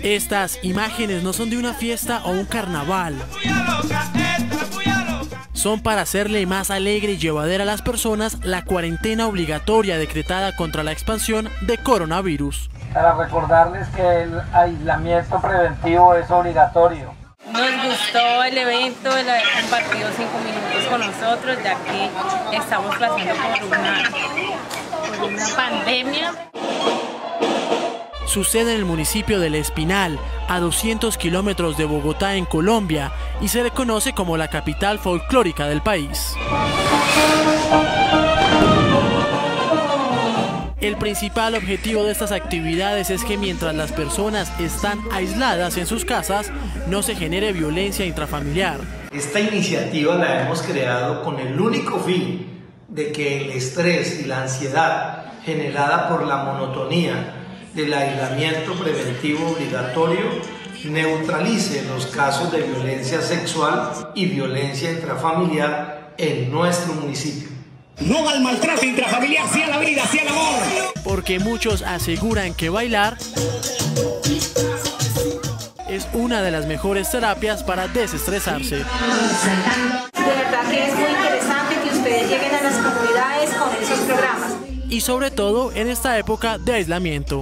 Estas imágenes no son de una fiesta o un carnaval. Son para hacerle más alegre y llevadera a las personas la cuarentena obligatoria decretada contra la expansión de coronavirus. Para recordarles que el aislamiento preventivo es obligatorio. Nos gustó el evento, el haber compartido cinco minutos con nosotros, ya que estamos pasando por una, por una pandemia. Sucede en el municipio del Espinal, a 200 kilómetros de Bogotá, en Colombia, y se le conoce como la capital folclórica del país. El principal objetivo de estas actividades es que mientras las personas están aisladas en sus casas, no se genere violencia intrafamiliar. Esta iniciativa la hemos creado con el único fin de que el estrés y la ansiedad generada por la monotonía del aislamiento preventivo obligatorio neutralice los casos de violencia sexual y violencia intrafamiliar en nuestro municipio. No al maltrato intrafamiliar, sí a la vida, sí al amor. Porque muchos aseguran que bailar es una de las mejores terapias para desestresarse. De verdad que es muy interesante que ustedes lleguen a las comunidades y sobre todo en esta época de aislamiento.